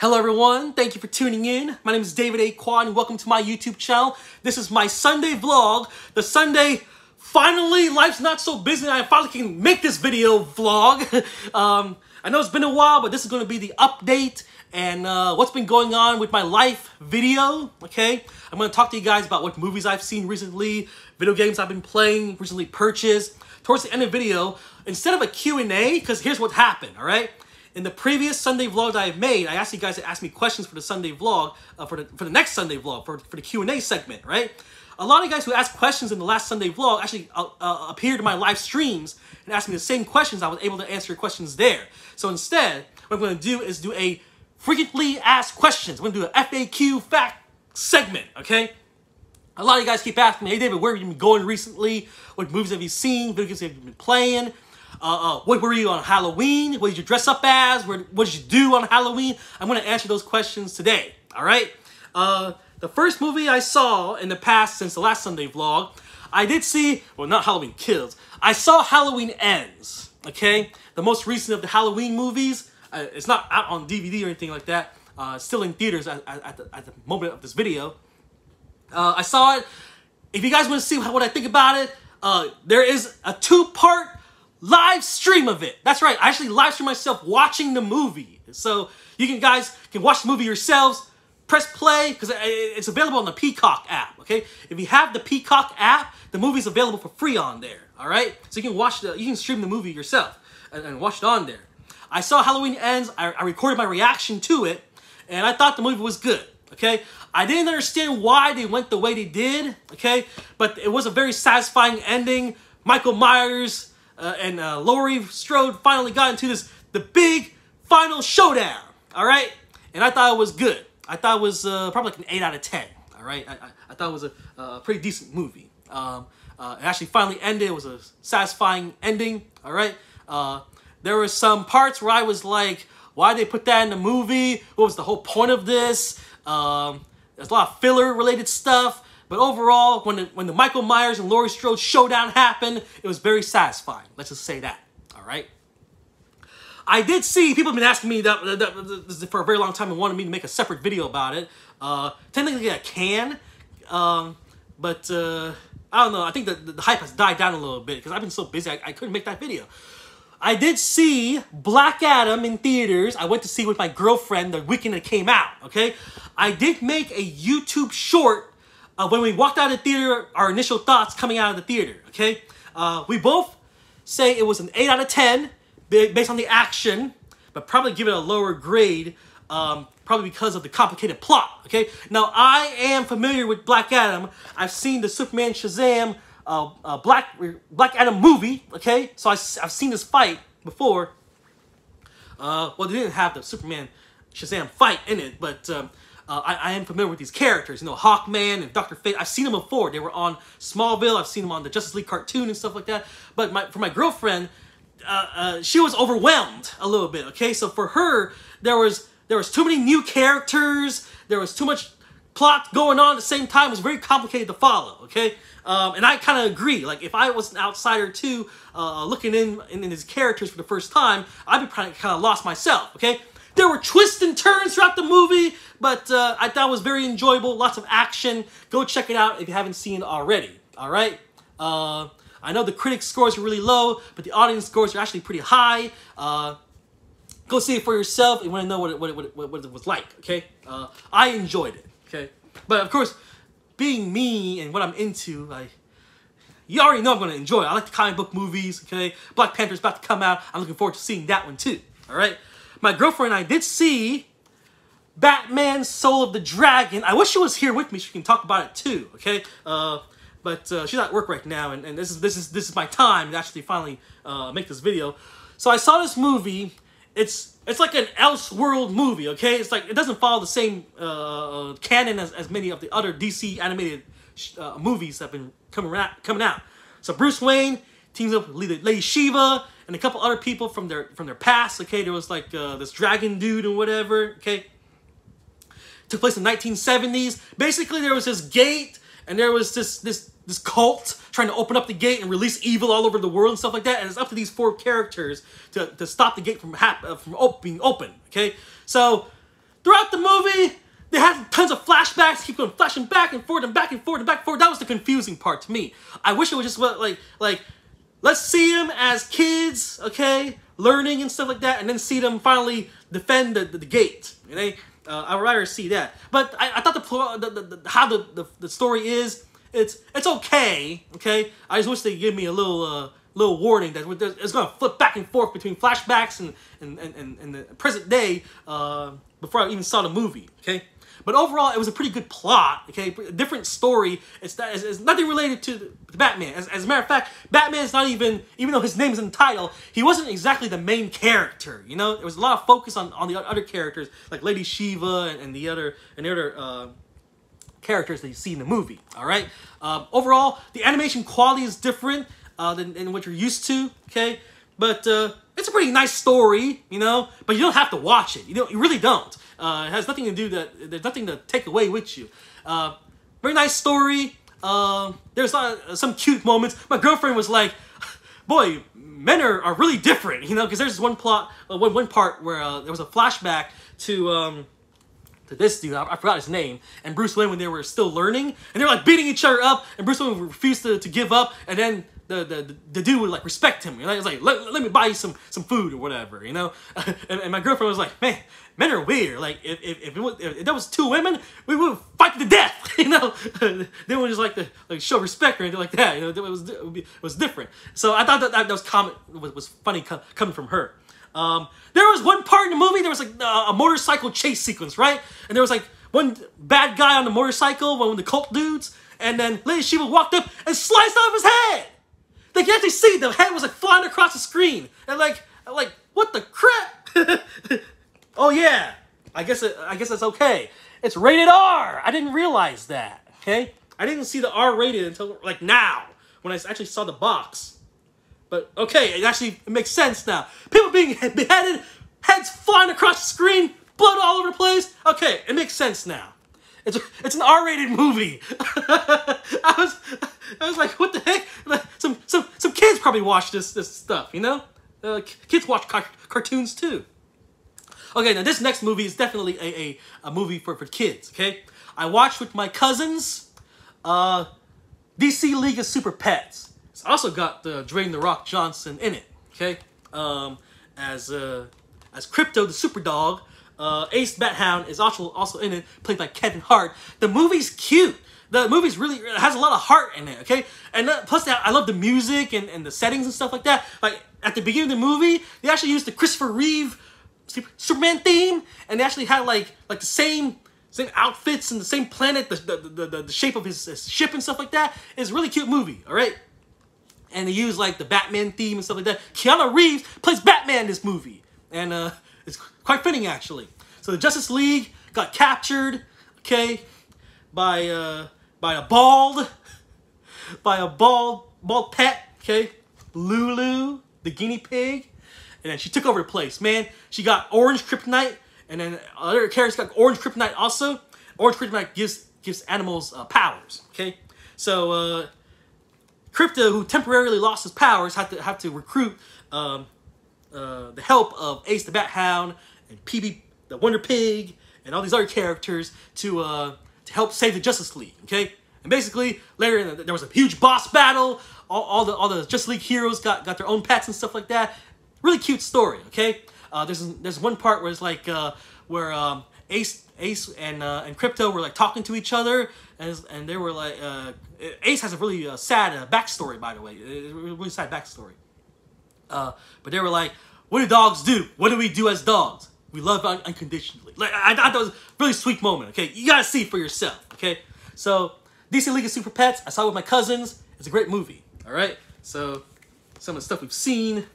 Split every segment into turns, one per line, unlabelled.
Hello everyone, thank you for tuning in. My name is David A. Khoa and welcome to my YouTube channel. This is my Sunday vlog. The Sunday, finally, life's not so busy I finally can make this video vlog. um, I know it's been a while, but this is going to be the update and uh, what's been going on with my life video, okay? I'm going to talk to you guys about what movies I've seen recently, video games I've been playing, recently purchased. Towards the end of the video, instead of a Q&A, because here's what happened, all right? In the previous Sunday vlog that I've made, I asked you guys to ask me questions for the Sunday vlog, uh, for the for the next Sunday vlog, for, for the Q&A segment, right? A lot of you guys who asked questions in the last Sunday vlog actually uh, uh, appeared in my live streams and asked me the same questions. I was able to answer your questions there. So instead, what I'm going to do is do a frequently asked questions. I'm going to do an FAQ fact segment, okay? A lot of you guys keep asking me, hey David, where have you been going recently? What movies have you seen? Video games have you been playing? Uh, uh, what were you on Halloween? What did you dress up as? What, what did you do on Halloween? I'm going to answer those questions today, all right? Uh, the first movie I saw in the past since the last Sunday vlog, I did see, well, not Halloween Kills. I saw Halloween Ends, okay? The most recent of the Halloween movies. Uh, it's not out on DVD or anything like that. Uh, still in theaters at, at, the, at the moment of this video. Uh, I saw it. If you guys want to see what I think about it, uh, there is a two-part live stream of it. That's right. I actually live stream myself watching the movie. So you can guys can watch the movie yourselves. Press play because it's available on the Peacock app. Okay, if you have the Peacock app, the movie's available for free on there. All right, so you can watch the you can stream the movie yourself and, and watch it on there. I saw Halloween Ends. I, I recorded my reaction to it, and I thought the movie was good. Okay, I didn't understand why they went the way they did. Okay, but it was a very satisfying ending. Michael Myers uh, and uh, Laurie Strode finally got into this the big final showdown. All right, and I thought it was good. I thought it was uh, probably like an eight out of ten. All right, I, I, I thought it was a, a pretty decent movie. Um, uh, it actually finally ended. It was a satisfying ending. All right. Uh, there were some parts where I was like, why they put that in the movie? What was the whole point of this? Um, there's a lot of filler related stuff. But overall, when the, when the Michael Myers and Laurie Strode showdown happened, it was very satisfying. Let's just say that. All right. I did see people have been asking me that, that, that, for a very long time and wanted me to make a separate video about it. Uh, technically, I can, um, but uh, I don't know. I think the, the hype has died down a little bit because I've been so busy I, I couldn't make that video. I did see Black Adam in theaters. I went to see with my girlfriend the weekend it came out, okay? I did make a YouTube short uh, when we walked out of the theater, our initial thoughts coming out of the theater, okay? Uh, we both say it was an 8 out of 10 based on the action, but probably give it a lower grade um, probably because of the complicated plot, okay? Now, I am familiar with Black Adam. I've seen the Superman Shazam uh, uh, Black, Black Adam movie, okay? So I, have seen this fight before. Uh, well, they didn't have the Superman Shazam fight in it, but um, uh, I, I, am familiar with these characters. You know, Hawkman and Doctor Fate. I've seen them before. They were on Smallville. I've seen them on the Justice League cartoon and stuff like that. But my, for my girlfriend, uh, uh, she was overwhelmed a little bit. Okay, so for her, there was there was too many new characters. There was too much plot going on at the same time. It was very complicated to follow. Okay, um, and I kind of agree. Like if I was an outsider too, uh, looking in, in, in his characters for the first time, I'd be kind of lost myself. Okay, there were twists and turns throughout the movie, but uh, I thought it was very enjoyable. Lots of action. Go check it out if you haven't seen already. All right. Uh, I know the critic scores are really low, but the audience scores are actually pretty high. Uh, go see it for yourself. You want to know what it, what, it, what, it, was like, okay? Uh, I enjoyed it, okay? But of course, being me and what I'm into, like, you already know I'm going to enjoy it. I like the comic book movies, okay? Black Panther's about to come out. I'm looking forward to seeing that one too, all right? My girlfriend and I did see Batman Soul of the Dragon. I wish she was here with me. She can talk about it too, okay? Uh, but uh, she's at work right now, and, and this is this is this is my time to actually finally uh, make this video. So I saw this movie. It's it's like an Elseworld movie, okay? It's like it doesn't follow the same uh, canon as, as many of the other DC animated uh, movies that have been coming out, coming out. So Bruce Wayne teams up with Lady Shiva and a couple other people from their from their past. Okay, there was like uh, this dragon dude and whatever. Okay, took place in 1970s. Basically, there was this gate, and there was this this this cult trying to open up the gate and release evil all over the world and stuff like that. And it's up to these four characters to, to stop the gate from hap- uh, from op- being open. Okay, so throughout the movie, they had tons of flashbacks, keep going flashing back and forth and back and forth and back and forth. That was the confusing part to me. I wish it was just like like let's see them as kids, okay, learning and stuff like that, and then see them finally defend the, the, the gate. Okay? Uh, I'd rather see that. But I, I thought the, the, the, how the, the, the story is, it's it's okay, okay. I just wish they give me a little uh, little warning that it's to flip back and forth between flashbacks and and, and, and the present day uh, before I even saw the movie, okay. But overall, it was a pretty good plot. Okay, different story. It's it's, it's nothing related to Batman. As, as a matter of fact, Batman is not even even though his name is in the title, he wasn't exactly the main character. You know, there was a lot of focus on on the other characters like Lady Shiva and, and the other and the other. Uh, characters that you see in the movie. All right. Um, overall, the animation quality is different uh, than, than what you're used to. Okay, but uh, it's a pretty nice story, you know. But you don't have to watch it. You don't. You really don't. Uh, it has nothing to do that. There's nothing to take away with you. Uh, very nice story. Uh, there's some cute moments. My girlfriend was like, "Boy, men are, are really different," you know, because there's one plot, uh, one one part where uh, there was a flashback to. Um, to this dude, I, I, forgot his name, and Bruce Wayne when they were still learning, and they were like beating each other up, and Bruce Wayne refused to, to give up, and then the, the, the dude would like respect him. You know, he's like, let, let me buy you some some food or whatever. You know, and, and my girlfriend was like, man, men are weird. Like if if if, it was, if was two women, we would fight to death. You know, they would just like to like show respect or anything like that. You know, it was it, be, it was different. So I thought that that, was comment was, was funny coming from her. Um, there was one part in the movie. There was like a motorcycle chase sequence, right? And there was like one bad guy on the motorcycle, one of the cult dudes, and then Lady Shiva walked up and sliced off his head. Like you actually see the head was like flying across the screen, and like like what the crap? oh yeah, I guess it, I guess that's okay. It's rated R. I didn't realize that. Okay, I didn't see the R rated until like now when I actually saw the box. But okay, it actually makes sense now. People being beheaded, heads flying across the screen, blood all over the place. Okay, it makes sense now. It's it's an R-rated movie. I was I was like, what the heck? Some some some kids probably watch this this stuff, you know? Uh, kids watch car cartoons too. Okay, now this next movie is definitely a, a, a movie for, for kids, okay? I watched with my cousins, uh, DC League of Super Pets. It's also got the Dwayne The Rock Johnson in it, okay? Um, as, uh, as Krypto the Super Dog, uh, Ace Bat Hound is also also in it, played by Kevin Hart. The movie's cute. The movie's really has a lot of heart in it. Okay, and uh, plus I love the music and, and the settings and stuff like that. Like at the beginning of the movie, they actually used the Christopher Reeve Superman theme, and they actually had like like the same same outfits and the same planet, the the, the, the, the shape of his, his, ship and stuff like that. It's a really cute movie, all right? And they use like the Batman theme and stuff like that. Keanu Reeves plays Batman in this movie. And uh, it's quite fitting, actually. So the Justice League got captured, okay, by uh, by a bald, by a bald bald pet, okay, Lulu, the guinea pig, and then she took over the place. Man, she got orange kryptonite, and then other characters got orange kryptonite also. Orange kryptonite gives gives animals uh, powers, okay. So uh, Krypto, who temporarily lost his powers, had to have to recruit um, uh, the help of Ace the Bat Hound and PB the Wonder Pig and all these other characters to uh, to help save the Justice League. Okay, and basically later there was a huge boss battle. All, all the all the Justice League heroes got got their own pets and stuff like that. Really cute story. Okay, uh, there's there's one part where it's like uh, where um, Ace Ace and uh, and Krypto were like talking to each other, and, and they were like uh, Ace has a really uh, sad uh, backstory by the way, a really sad backstory. Uh, but they were like, what do dogs do? What do we do as dogs? We love un unconditionally. Like I, I thought that was a really sweet moment. Okay, you gotta see for yourself. Okay, so DC League of Super Pets. I saw it with my cousins. It's a great movie. All right, so some of the stuff we've seen.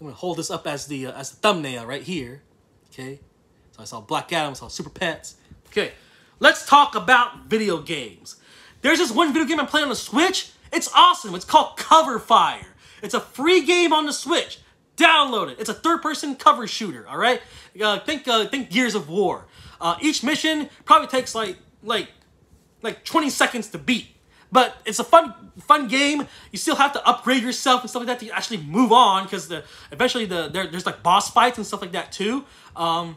I'm gonna hold this up as the uh, as the thumbnail right here. Okay, so I saw Black Adam. I saw Super Pets. Okay, let's talk about video games. There's this one video game I'm playing on the Switch. It's awesome. It's called Cover Fire. It's a free game on the Switch. Download it. It's a third-person cover shooter. All right. Uh, think uh, think Gears of War. Uh, each mission probably takes like like like 20 seconds to beat. But it's a fun fun game. You still have to upgrade yourself and stuff like that to actually move on because the eventually the there, there's like boss fights and stuff like that too. Um,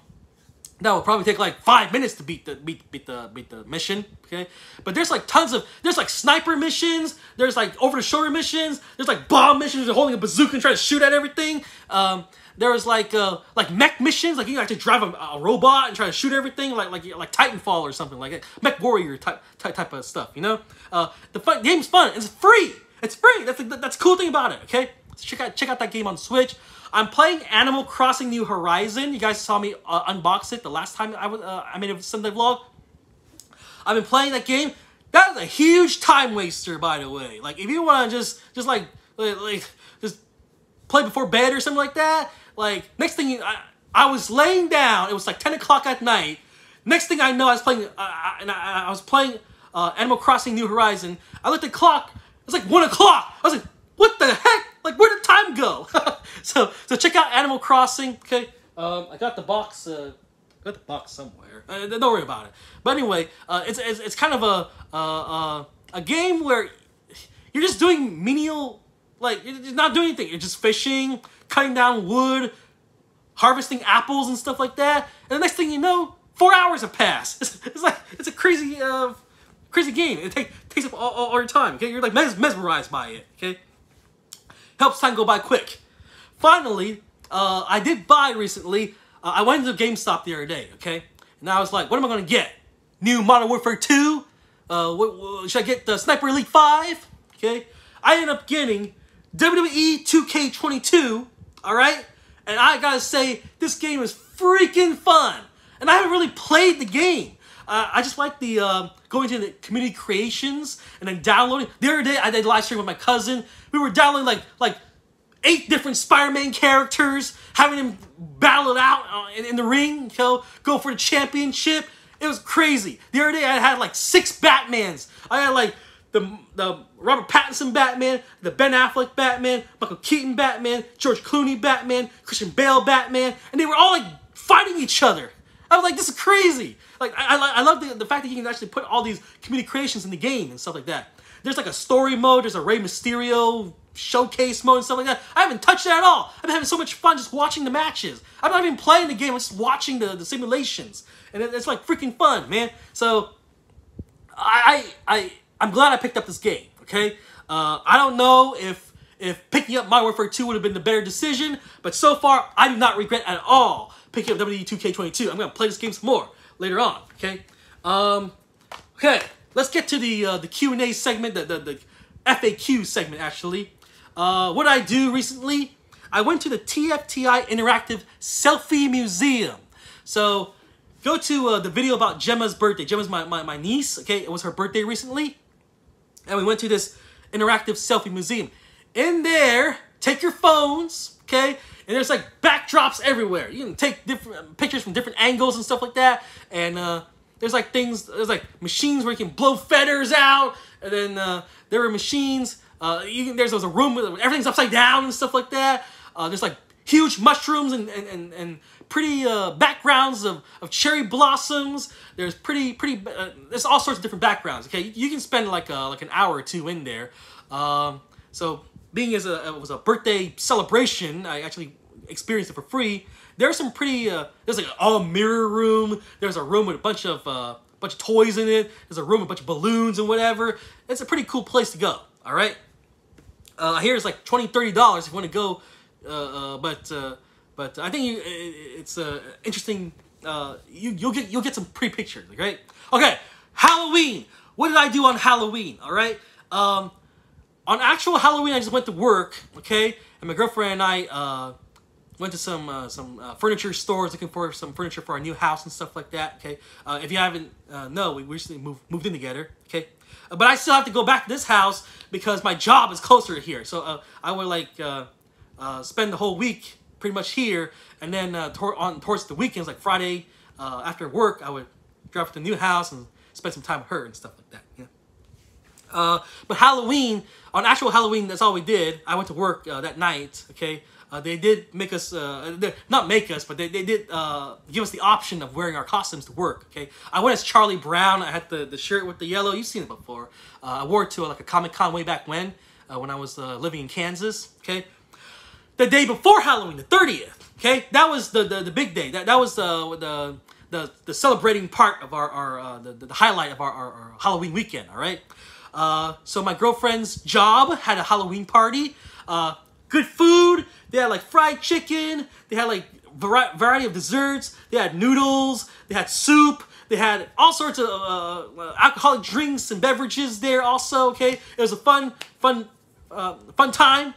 that will probably take like five minutes to beat the beat beat the beat the mission. Okay, but there's like tons of there's like sniper missions. There's like over the shoulder missions. There's like bomb missions. They're holding a bazooka and trying to shoot at everything. Um, there's like uh like mech missions. Like you have to drive a, a, robot and try to shoot everything. Like like like Titanfall or something like that. Mech Warrior type type type of stuff. You know, uh, the fun game's fun. It's free. It's free. That's the, that's the cool thing about it. Okay, so check out check out that game on Switch. I'm playing Animal Crossing New Horizon. You guys saw me uh, unbox it the last time I, was, uh, I made a Sunday vlog. I've been playing that game. That is a huge time waster, by the way. Like, if you want to just, just like, like, just play before bed or something like that, like, next thing you, I, I was laying down. It was like 10 o'clock at night. Next thing I know, I was playing, uh, and I, I, was playing uh, Animal Crossing New Horizon. I looked at the clock. It was like 1 o'clock. I was like, what the heck? Like, where did time go? so, so check out Animal Crossing. Okay, um, I got the box. Uh, got the box somewhere. Uh, don't worry about it. But anyway, uh, it's, it's it's kind of a uh, a game where you're just doing menial, like you're not doing anything. You're just fishing, cutting down wood, harvesting apples and stuff like that. And the next thing you know, four hours have passed. It's, it's like it's a crazy, uh, crazy game. It take, takes up all, all, all your time. Okay, you're like mes mesmerized by it. Okay helps time go by quick. Finally, uh, I did buy recently. Uh, I went to GameStop the other day, okay? And I was like, what am I gonna get? New Modern Warfare 2? Uh, what, what, should I get the Sniper Elite 5? Okay? I ended up getting WWE 2K22, alright? And I gotta say, this game is freaking fun. And I haven't really played the game. Uh, I just like the uh, going to the community creations and then downloading. The other day, I did live stream with my cousin. We were downloading like like eight different Spider-Man characters, having them battle it out uh, in, in, the ring, you know, go for the championship. It was crazy. The other day, I had like six Batmans. I had like the the Robert Pattinson Batman, the Ben Affleck Batman, Michael Keaton Batman, George Clooney Batman, Christian Bale Batman, and they were all like fighting each other. I was like, this is crazy. Like, I, I, I love the, the fact that you can actually put all these community creations in the game and stuff like that. There's like a story mode, there's a Rey Mysterio showcase mode and stuff like that. I haven't touched that at all. I've been having so much fun just watching the matches. I'm not even playing the game, I'm just watching the, the simulations. And it, it's like freaking fun, man. So, I, I, I, I'm glad I picked up this game, okay? Uh, I don't know if if picking up Modern Warfare 2 would have been the better decision, but so far, I do not regret at all picking up WWE 2K22. I'm going to play this game some more later on, okay? Um, okay, let's get to the uh, the Q&A segment, the, the, the FAQ segment, actually. Uh, what I do recently, I went to the TFTI Interactive Selfie Museum. So, go to uh, the video about Gemma's birthday. Gemma's my, my, my niece, okay? It was her birthday recently. And we went to this interactive selfie museum. In there, take your phones, okay? and there's like backdrops everywhere. You can take different pictures from different angles and stuff like that. And uh, there's like things, there's like machines where you can blow feathers out. And then uh, there were machines. Uh, you can, there's, there's a room with everything's upside down and stuff like that. Uh, there's like huge mushrooms and and, and, and pretty uh, backgrounds of, of cherry blossoms. There's pretty pretty. Uh, there's all sorts of different backgrounds. Okay, you, can spend like a, like an hour or two in there. Um, so being as a it was a birthday celebration, I actually experienced it for free. There's some pretty uh, there's like a mirror room. There's a room with a bunch of uh, bunch of toys in it. There's a room with a bunch of balloons and whatever. It's a pretty cool place to go. All right. Uh, here it's like 20 30 dollars if you want to go, uh, uh, but uh, but I think you, it's uh, interesting. Uh, you you'll get you'll get some pretty pictures. Right? Okay. Halloween. What did I do on Halloween? All right. Um, on actual Halloween, I just went to work, okay? And my girlfriend and I uh, went to some uh, some uh, furniture stores looking for some furniture for our new house and stuff like that, okay? Uh, if you haven't uh, know, we recently moved, moved in together, okay? Uh, but I still have to go back to this house because my job is closer to here. So I would like spend the whole week pretty much here, and then tor on towards the weekends, like Friday after work, I would drive to the new house and spend some time with her and stuff like that, yeah. Uh, but Halloween, on actual Halloween, that's all we did. I went to work uh, that night, okay? Uh, they did make us, uh, not make us, but they, they did uh, give us the option of wearing our costumes to work, okay? I went as Charlie Brown. I had the, the shirt with the yellow. You've seen it before. Uh, I wore it to like a Comic-Con way back when, when I was living in Kansas, okay? The day before Halloween, the 30th, okay? That was the, the, the big day. That, that was the, the the, the celebrating part of our, our uh, the, the highlight of our, our, our Halloween weekend, all right? Uh, so my girlfriend's job had a Halloween party. Uh, good food. They had like fried chicken. They had like variety of desserts. They had noodles. They had soup. They had all sorts of uh, uh, alcoholic drinks and beverages there. Also, okay, it was a fun, fun, uh, fun time.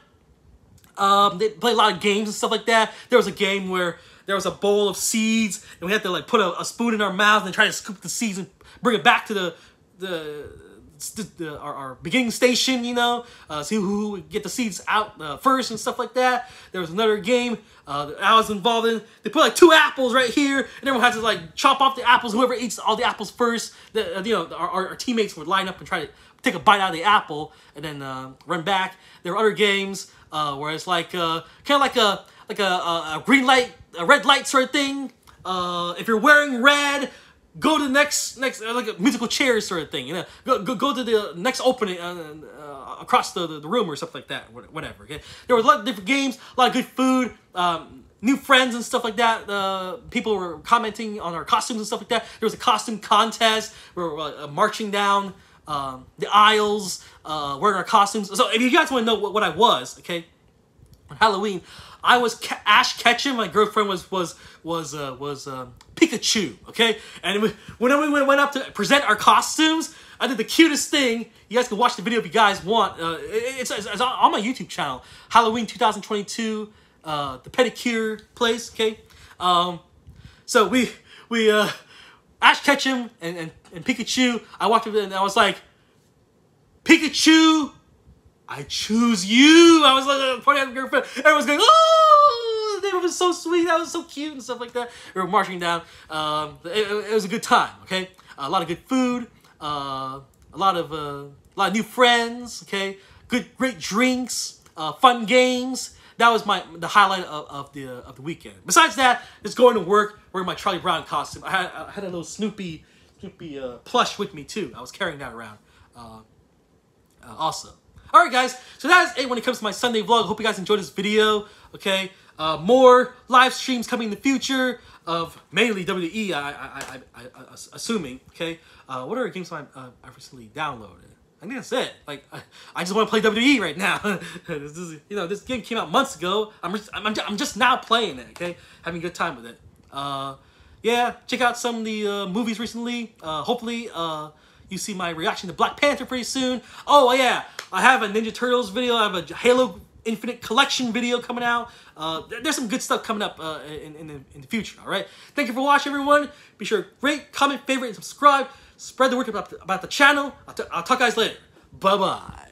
Um, they played a lot of games and stuff like that. There was a game where there was a bowl of seeds, and we had to like put a, a spoon in our mouth and try to scoop the seeds and bring it back to the the, the, our, our, beginning station. You know, uh, see who get the seeds out uh, first and stuff like that. There was another game uh, that I was involved in. They put like two apples right here, and everyone had to like chop off the apples. Whoever eats all the apples first, the, uh, you know, our, our teammates would line up and try to take a bite out of the apple and then uh, run back. There were other games uh, where it's like kind of like a like a, a, a, green light, a red light sort of thing. Uh, if you're wearing red, go to the next next uh, like a musical chairs sort of thing. You know, go go, go to the next opening uh, uh, across the, the room or something like that. Whatever. Okay, there was a lot of different games, a lot of good food. Um, new friends and stuff like that. Uh, people were commenting on our costumes and stuff like that. There was a costume contest. We were uh, marching down um, the aisles, uh, wearing our costumes. So if you guys want to know what, what I was, okay, on Halloween, I was Ash Ketchum. My girlfriend was was was uh, was um, Pikachu. Okay, and when we went up to present our costumes, I did the cutest thing. You guys can watch the video if you guys want. Uh, it's, it's, it's, on my YouTube channel, Halloween 2022, uh, the pedicure place. Okay, um, so we we uh, Ash Ketchum and, and, and Pikachu. I walked up and I was like, Pikachu, I choose you. I was like pointing at my girlfriend. Everyone's going, oh, they were so sweet. That was so cute and stuff like that. We were marching down. Um, it, it, was a good time. Okay, a lot of good food. Uh, a lot of uh, a lot of new friends. Okay, good, great drinks. Uh, fun games. That was my the highlight of, of the uh, of the weekend. Besides that, just going to work wearing my Charlie Brown costume. I had I had a little Snoopy Snoopy uh, plush with me too. I was carrying that around. Uh, also. Alright guys, so that's it when it comes to my Sunday vlog. Hope you guys enjoyed this video, okay? Uh, more live streams coming in the future of mainly WWE, I, I, I, I, assuming, okay? Uh, what are games I, uh, I recently downloaded? I think that's it. Like, I, I just want to play WWE right now. this is, you know, this game came out months ago. I'm just, I'm, I'm just now playing it, okay? Having a good time with it. Uh, yeah, check out some of the uh, movies recently. Uh, hopefully, uh, you see my reaction to Black Panther pretty soon. Oh, yeah, I have a Ninja Turtles video. I have a Halo Infinite Collection video coming out. Uh, there's some good stuff coming up uh, in, in, the, in the future, all right? Thank you for watching, everyone. Be sure to rate, comment, favorite, and subscribe. Spread the word about the, about the channel. I'll, I'll talk guys later. Bye-bye.